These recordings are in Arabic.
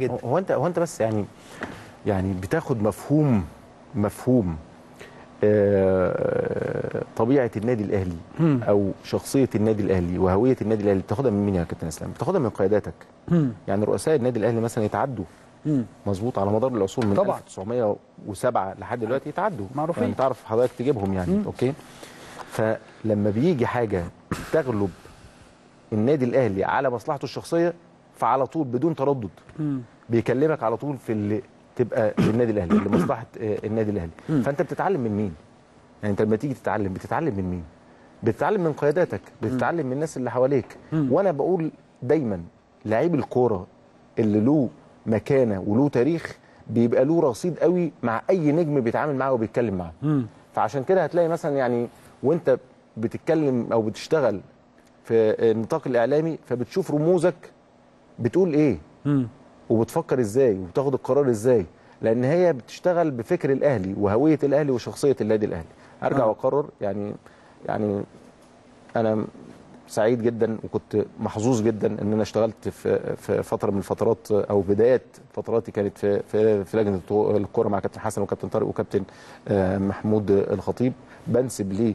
جدا. هو انت هو انت بس يعني يعني بتاخد مفهوم مفهوم آه، طبيعة النادي الأهلي أو شخصية النادي الأهلي وهوية النادي الأهلي بتاخدها من مين يا كابتن إسلام؟ بتاخدها من قياداتك. يعني رؤساء النادي الأهلي مثلا يتعدوا. مظبوط على مدار العصور من طبعا. 1907 لحد دلوقتي يتعدوا. معروفين. يعني تعرف حضرتك تجيبهم يعني أوكي؟ فلما بيجي حاجة تغلب النادي الأهلي على مصلحته الشخصية فعلى طول بدون تردد. بيكلمك على طول في اللي تبقى للنادي الأهلي لمصلحه آه، النادي الأهلي. فأنت بتتعلم من مين؟ يعني أنت لما تيجي تتعلم بتتعلم من مين؟ بتتعلم من قياداتك بتتعلم من الناس اللي حواليك. وأنا بقول دايما لعيب الكورة اللي له مكانة وله تاريخ بيبقى له رصيد قوي مع أي نجم بيتعامل معاه وبيتكلم معاه. فعشان كده هتلاقي مثلا يعني وأنت بتتكلم أو بتشتغل في النطاق الإعلامي فبتشوف رموزك بتقول إيه؟ وبتفكر إزاي؟ وبتاخد القرار إزاي؟ لأن هي بتشتغل بفكر الأهلي وهوية الأهلي وشخصية النادي الأهلي. أرجع آه. وأقرر يعني يعني أنا سعيد جدا وكنت محظوظ جدا إن أنا اشتغلت في في فترة من الفترات أو بدايات فتراتي كانت في في, في لجنة الكورة مع كابتن حسن وكابتن طارق وكابتن آه، محمود الخطيب. بنسب ليه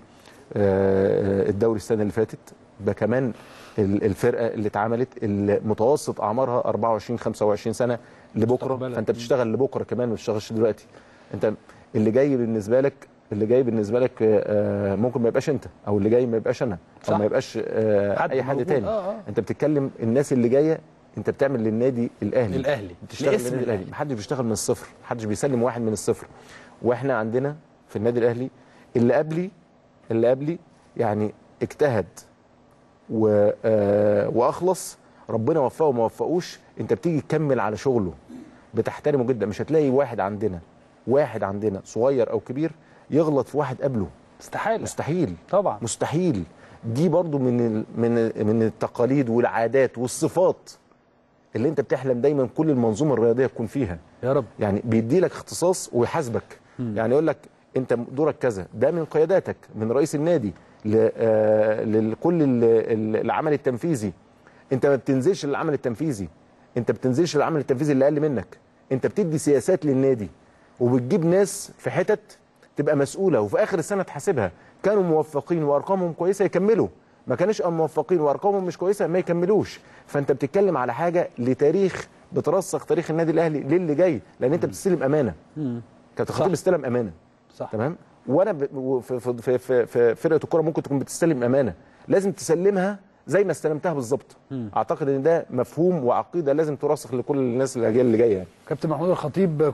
آه، الدوري السنة اللي فاتت ده كمان ال- الفرقة اللي اتعملت اللي متوسط اعمارها 24 25 سنة لبكرة. فأنت بتشتغل لبكرة كمان ما بتشتغلش دلوقتي أنت اللي جاي بالنسبة لك اللي جاي بالنسبة لك آه، ممكن ما يبقاش أنت أو اللي جاي ما يبقاش أنا أو. ما يبقاش آه، حد أي حد موجود. تاني آه، آه. أنت بتتكلم الناس اللي جاية أنت بتعمل للنادي الأهلي الأهلي. بتشتغل للنادي الأهلي. محدش بيشتغل من الصفر محدش بيسلم واحد من الصفر وإحنا عندنا في النادي الأهلي اللي قبلي اللي قبلي يعني اجتهد وأخلص. ربنا وفقه وما وفقوش أنت بتيجي تكمل على شغله. بتحترمه جدا. مش هتلاقي واحد عندنا واحد عندنا صغير أو كبير يغلط في واحد قبله. استحاله مستحيل. طبعا. مستحيل. دي برضو من ال... من من التقاليد والعادات والصفات اللي أنت بتحلم دايما كل المنظومة الرياضية تكون فيها. يا رب. يعني بيدي لك اختصاص ويحاسبك. يعني يقول لك انت دورك كذا. ده من قياداتك من رئيس النادي آه، لكل ال- ال- العمل التنفيذي. انت ما بتنزلش للعمل التنفيذي. انت بتنزلش للعمل التنفيذي اللي أقل منك. انت بتدي سياسات للنادي وبتجيب ناس في حتت تبقى مسؤولة وفي آخر السنة تحاسبها. كانوا موفقين وأرقامهم كويسة يكملوا. ما كانوش موفقين وأرقامهم مش كويسة ما يكملوش. فأنت بتتكلم على حاجة لتاريخ بترسخ تاريخ النادي الأهلي للي جاي لأن أنت بتستلم أمانة. كابتن صح. خطيب استلم أمانة. صح. تمام؟ وأنا ب... في, في, في, في فرقة الكورة ممكن تكون بتستلم أمانة. لازم تسلمها زي ما استلمتها بالظبط. أعتقد إن ده مفهوم وعقيدة لازم ترسخ لكل الناس الأجيال اللي جاية. يعني. كابتن محمود الخطيب